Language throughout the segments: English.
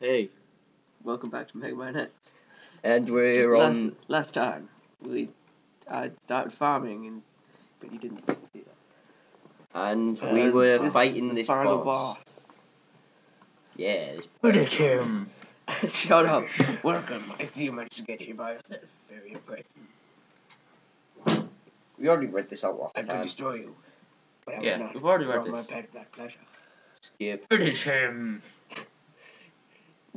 Hey, Welcome back to Mega Man X. and we're last, on. last time we I started farming and but you didn't see that. And we were this is fighting the this final boss. Yeah. This Finish him. Shut up. Welcome. I see you managed to get here by yourself. Very impressive. We already read this out last I can time. destroy you. But I Yeah, not. we've already For read my this. pet black pleasure. Skip. Finish him.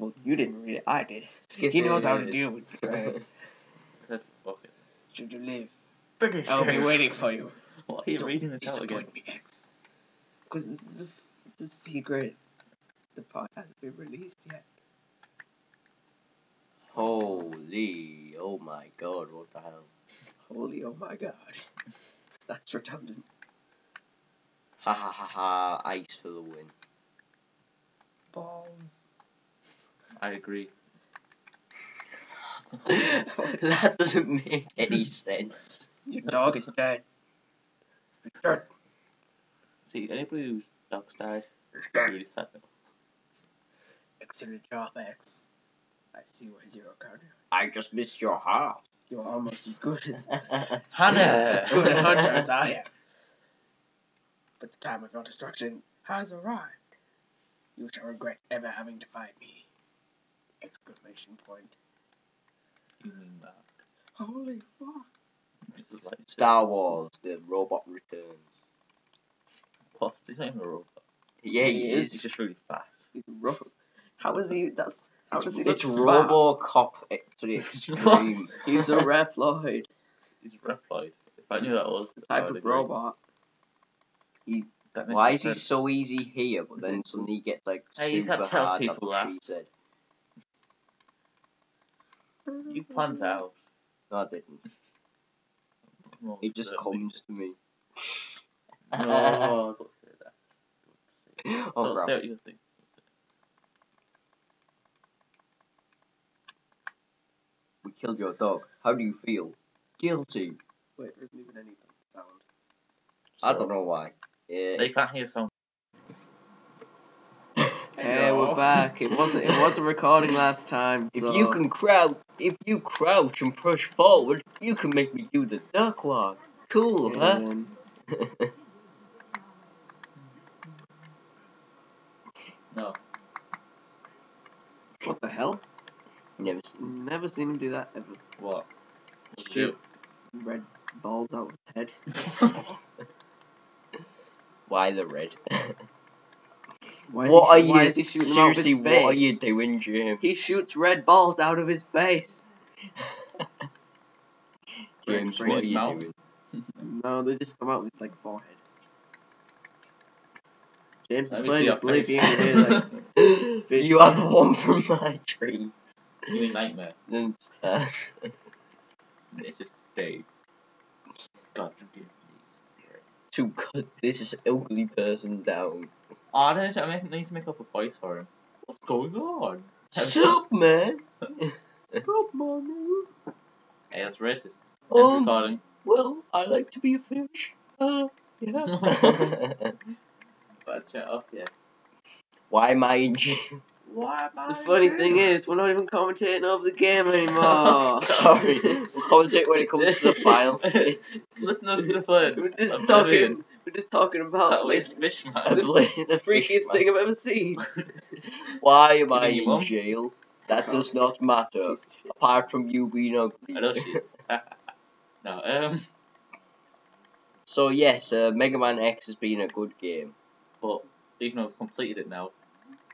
Well, you didn't read it. I did. Skip. He knows how to deal with betrayers. Said, fuck it. Should you live, Finish I'll be waiting for you. What are you Don't reading the out again? Disappoint me, X. Because this is a, it's a secret. The part hasn't been released yet. Holy. Oh my god, what the hell? Holy, oh my god. That's redundant. Ha ha ha ha. Ice for the win. Balls. I agree. that doesn't make any sense. Your dog is dead. Return. See, anybody whose dog's died, It's is really sad. now. Excellent job, X. I see why zero counter. I just missed your heart. You're almost as good as Hannah! as good a hunter as I am. But the time of your destruction has arrived. You shall regret ever having defied me. Exclamation point. You mean that? Holy fuck. Like, Star Wars, the robot returns. what? He's not even a robot. Yeah, He he is. He's just really fast. He's rough. How is he? That's how It's, is he? it's not RoboCop to the extreme. He's a Reploid. He's Reploid. If I knew that was The type of agree. robot. That makes Why is he so easy here, but then suddenly he gets like Hey, you super can't tell hard? That's people what that. She said. You planned out. No, I didn't. Well, It just comes to me. No, don't say that. oh, Don't crap. say what you think. We killed your dog. How do you feel? Guilty. Wait, there isn't even any sound. I don't know why. Yeah. They can't hear sound. Hey, we're back. It wasn't. It wasn't recording last time. If so- you can crouch, if you crouch and push forward, you can make me do the duck walk. Cool, huh? No. what the hell? Never seen. Never seen him do that ever. What? Shoot red balls out of his head. Why the red? Why is what he, are why you? is he shooting them out of his seriously, what are you doing, James? He shoots red balls out of his face. James, what are you mouth. doing? No, they just come out with like forehead. James is Let me playing see a your Blade face. here, like you are the one from my dream. You're a nightmare? Then, It's just Dave. God, you did to cut this ugly person down. I don't know, I need to make up a voice for him. What's going on? Sup, man? Stop, man. Hey, that's racist. Um, recording. well, I like to be a fish. Uh, yeah. But shut up, yeah. Why am I in jail? Why am I The funny thing is, we're not even commentating over the game anymore. Sorry, we'll commentate when it comes to the final. Listeners to fun. We're just Oblivion. talking. We're just talking about like was Fishman. the, the freakiest fish thing I've ever seen. Why am I in Mum? jail? That does not matter. Piece of shit. Apart from you being ugly. I know she no, um, So yes, uh, Mega Man X has been a good game. but even though I've completed it now,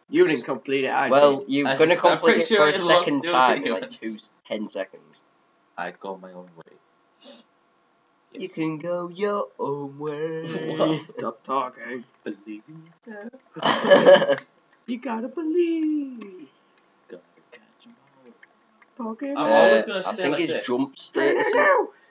You didn't complete it. I well, did. you're I- gonna complete it sure for a second time, in like two, ten seconds. I'd go my own way. Yeah. You can go your own way. Stop talking. Believe in yourself. You gotta believe. Gotta catch 'em all. Pokemon. I'm always Uh, gonna I stay think like his this. jump status.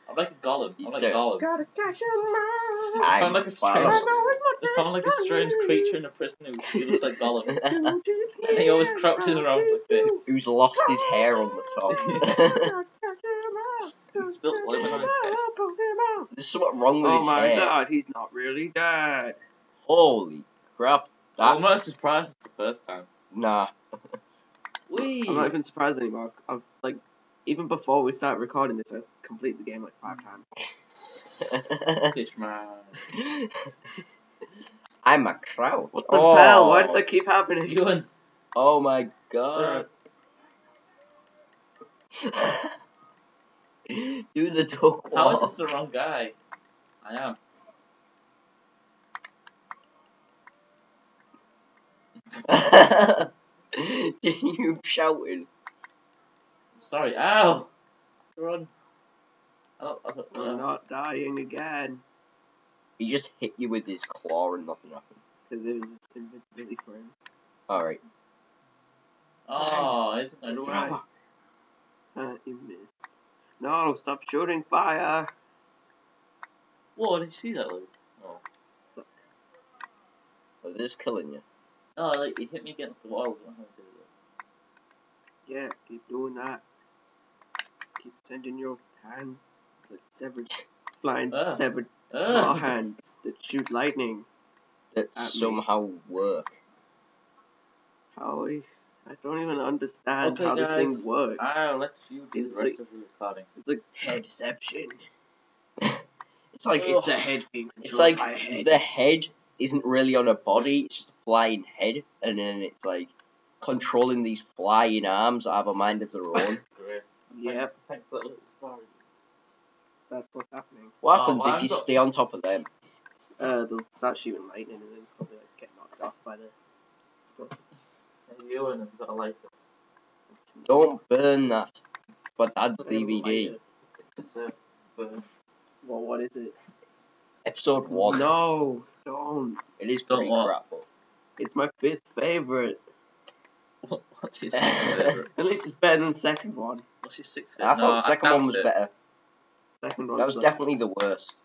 I'm like a golem. I'm like You Gollum. Gotta catch 'em all. I I'm like a strange. fine. I sound like a strange creature in a prison who who looks like Gollum. And he always crouches around like this. Who's lost his hair on the top? He spilt lemon on his head. There's something wrong with Oh his my god, he's not really dead. Holy crap. That, I'm not surprised the first time. nah. Wee. I'm not even surprised anymore. I've like even before we started recording this, I completed the game like five times. Fishman. I'm a crouch. What the oh. hell? Why does that oh. keep happening? Ewan. Oh my god. Do the duck How is walk. this the wrong guy? I am. you shouting? Sorry. Ow. Run. Oh, oh, I'm oh. not dying again He just hit you with his claw and nothing happened. because it was invincibility for him. Alright. oh, isn't that right? Uh, you missed. No, stop shooting fire. Whoa, did you see that, Luke? Oh. Are they just killing you? No, like, he hit me against the wall. I don't know how to do that. Yeah, keep doing that. Keep sending your hand like severed, flying Ah. severed claw Ugh. hands that shoot lightning. That At me. somehow work. How I, I don't even understand Okay, how this thing works. I'll let you do It's the rest like- of the recording. It's like head deception. it's like Ugh. it's a head being controlled It's like by a head. the head isn't really on a body, it's just a flying head, and then it's like controlling these flying arms that have a mind of their own. Great. Yep, Thanks for that little story. that's what's happening. What Oh, happens well, if I've you got- stay on top of them? Uh, they'll start shooting lightning and then probably like, get knocked off by the stuff. Hey, Ewan, have you got a lighter? Don't burn that. But Dad's I haven't DVD. lighted. It's a burn. Well, what is it? Episode 1. No, don't. It is pretty crap, but It's my fifth favorite. What, what's your sixth favourite? At least it's better than the second one. What's your sixth I favourite? thought No, the second one was it. better. Second one That was sucks. definitely the worst.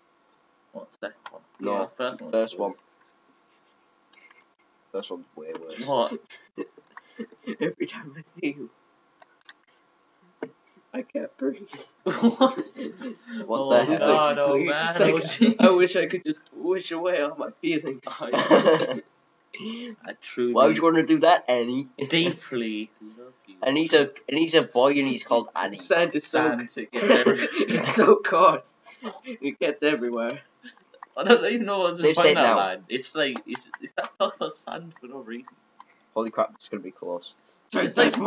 What, second one? No, Yeah, first one. First one. First one's way worse. What? Every time I see you, I can't breathe. what? What oh, the hell? God, oh It's man, like- oh. I wish I could just wish away all my feelings. Oh, yeah. I truly Why would you want to do that, Annie? deeply love you. And he's a and he's a boy and he's called Annie. Sand is so Sand, it gets everywhere. it's so coarse. It gets everywhere. I don't even know what to Say find state that now. line. It's like, it's, it's that talk about sand for no reason. Holy crap, it's gonna be close. It's like- It's like the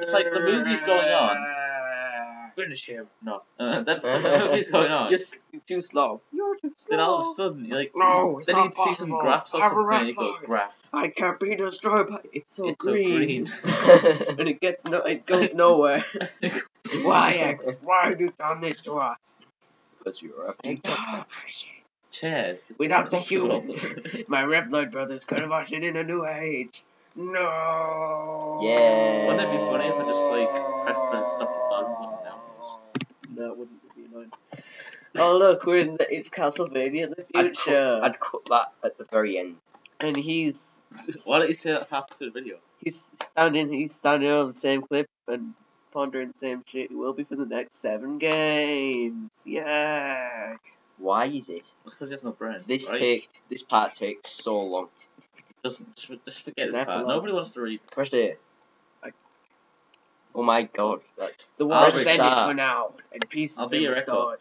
It's like the movie's going on. Finish him. No. Uh, that's the movie's going on. Just too slow. You're too slow. then all of a sudden, you're like, No, it's then not you'd see some possible. graphs or I something, red and you go, line. graphs. I can't be destroyed by it's so It's so green. green. and it gets no it goes nowhere. Why X? Why have you done this to us? Because you're a Take big the Chairs. Without the humans. My Reploid brothers could have ushered in a new age. No. Yeah. Wouldn't it be funny if I just, like, pressed the stop recording button now? No, it wouldn't be annoying. Oh look, we're in the, it's Castlevania in the I'd future, cut, I'd cut that at the very end. and he's Why don't you say that half through the video? he's standing he's standing on the same cliff and pondering the same shit. He will be for the next seven games. Yeah. Why is it? It's because he has no brain. This right? take this part takes so long. Doesn't, just, just forget It's an this part. Nobody wants to read. Press A. I- Oh my god. That's The I'll war be- is ended stop. for now, and peace has I'll been your restored.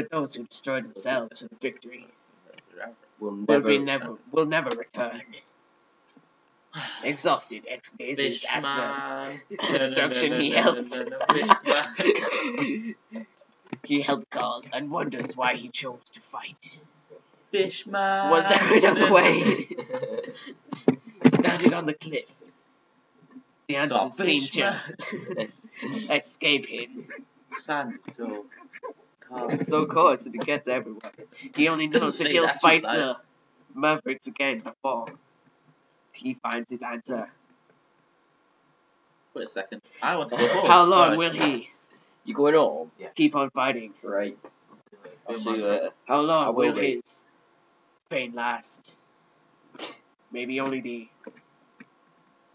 But those who destroy themselves for the victory will will never be never will never return. Exhausted, X gazes after Fishman. destruction he helped. He helped cause and wonders why he chose to fight. Fishman. Was there another way? Standing on the cliff. The answers seem to escape him. Sand, so. calm. It's so coarse and it gets everywhere. He only Doesn't knows that he'll that, fight the Mavericks again before he finds his answer. Wait a second. I want to go home. How long Right. will he You going home? keep on fighting? Right. I'll see you later. How I long will will be. his pain last? Maybe only the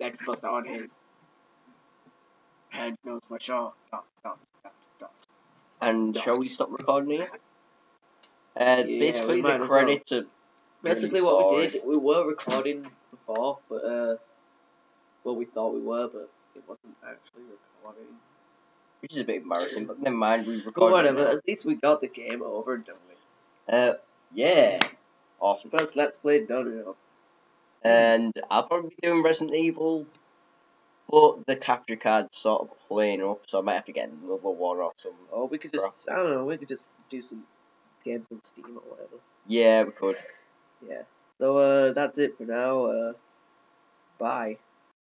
X-Buster on his hand knows for sure. Dot, dot. And shall we stop recording here? Uh, Yeah, basically, we the as well. are Basically, really what we did, we were recording before, but uh, well, we thought we were, but it wasn't actually recording. Which is a bit embarrassing, but never mind, we But recorded. whatever. At least we got the game over and done with. Uh, yeah. Awesome. First, let's play done. And I'll probably be doing Resident Evil, but the capture card's sort of playing up, so I might have to get another one or something. Or we could just, I don't know, we could just do some games on Steam or whatever. Yeah, we could. Yeah. So uh, that's it for now. Uh, bye.